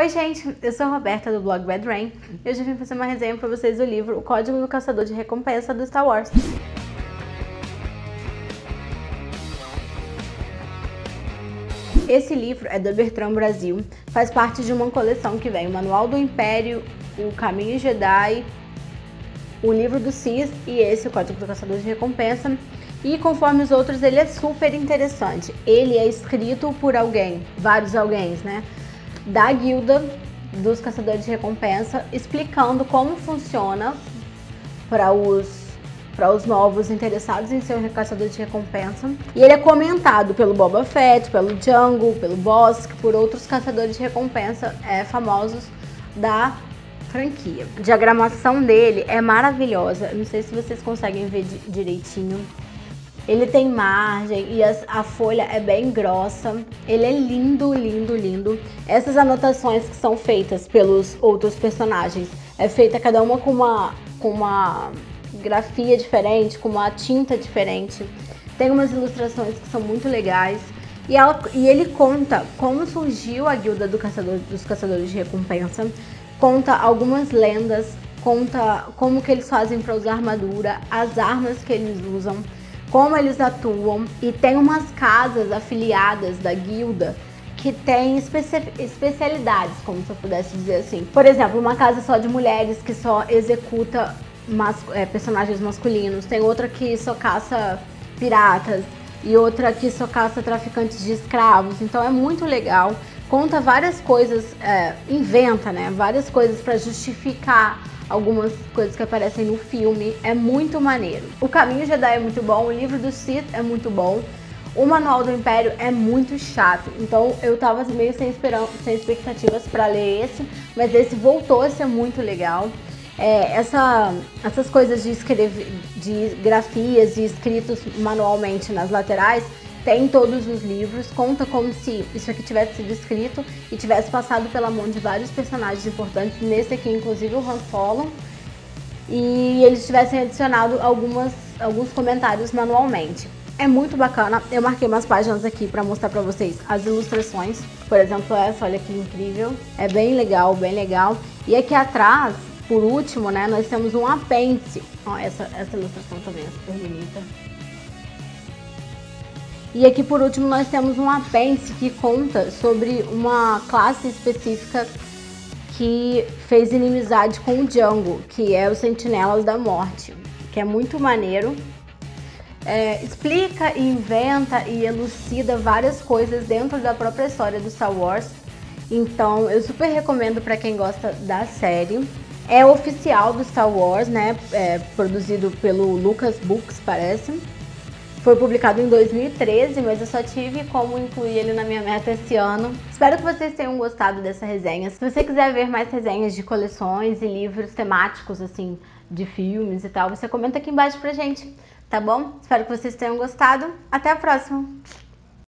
Oi gente, eu sou a Roberta do blog Bad Rain e hoje vim fazer uma resenha para vocês do livro O Código do Caçador de Recompensa do Star Wars. Esse livro é da Bertrand Brasil, faz parte de uma coleção que vem o Manual do Império, O Caminho Jedi, o Livro do Cis e esse, O Código do Caçador de Recompensa. E conforme os outros, ele é super interessante. Ele é escrito por alguém, vários alguém, né? Da guilda dos caçadores de recompensa, explicando como funciona para os para os novos interessados em ser um caçador de recompensa. E ele é comentado pelo Boba Fett, pelo Django, pelo Bossk, por outros caçadores de recompensa é, famosos da franquia. A diagramação dele é maravilhosa. Não sei se vocês conseguem ver direitinho. Ele tem margem e as, a folha é bem grossa. Ele é lindo, lindo, lindo. Essas anotações que são feitas pelos outros personagens é feita cada uma com uma, com uma grafia diferente, com uma tinta diferente. Tem umas ilustrações que são muito legais. E, ela, e ele conta como surgiu a guilda do caçador, dos caçadores de recompensa, conta algumas lendas, conta como que eles fazem para usar armadura, as armas que eles usam como eles atuam e tem umas casas afiliadas da guilda que tem especialidades, como se eu pudesse dizer assim. Por exemplo, uma casa só de mulheres que só executa mas é, personagens masculinos, tem outra que só caça piratas e outra que só caça traficantes de escravos. Então é muito legal. Conta várias coisas, é, inventa, né? Várias coisas para justificar algumas coisas que aparecem no filme. É muito maneiro. O Caminho Jedi é muito bom, o livro do Sith é muito bom. O Manual do Império é muito chato, então eu tava meio sem, sem expectativas para ler esse, mas esse voltou a ser muito legal. É, essa, essas coisas de escrever, de grafias e escritos manualmente nas laterais tem todos os livros, conta como se isso aqui tivesse sido escrito e tivesse passado pela mão de vários personagens importantes, nesse aqui inclusive o Han Solo, e eles tivessem adicionado algumas, alguns comentários manualmente. É muito bacana, eu marquei umas páginas aqui para mostrar para vocês as ilustrações, por exemplo essa, olha que incrível, é bem legal, bem legal. E aqui atrás, por último, né, nós temos um apêndice, ó, essa, essa ilustração também é super bonita. E aqui por último nós temos um apêndice que conta sobre uma classe específica que fez inimizade com o Django, que é os Sentinelas da Morte, que é muito maneiro. É, explica, inventa e elucida várias coisas dentro da própria história do Star Wars. Então eu super recomendo para quem gosta da série. É oficial do Star Wars, né? É, produzido pelo Lucas Books, parece. Foi publicado em 2013, mas eu só tive como incluir ele na minha meta esse ano. Espero que vocês tenham gostado dessa resenha. Se você quiser ver mais resenhas de coleções e livros temáticos, assim, de filmes e tal, você comenta aqui embaixo pra gente, tá bom? Espero que vocês tenham gostado. Até a próxima!